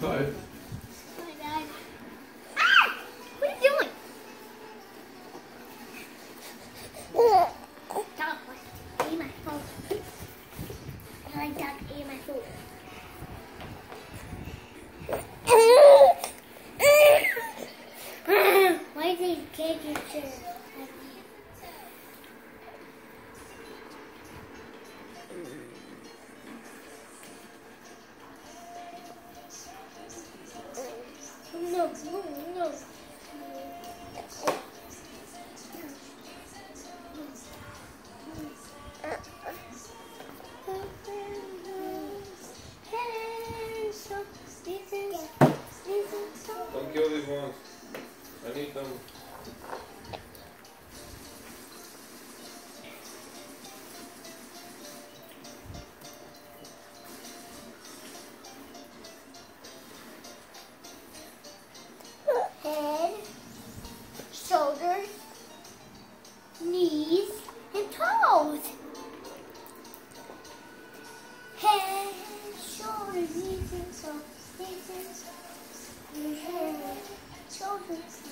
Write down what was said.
god. Ah! What are you doing? Dog? Eat my food. I dog eat my food. Why is he kicking Don't kill these ones. I need them. Toes. Head, shoulders, knees, and toes. Knees and toes. Head, shoulders,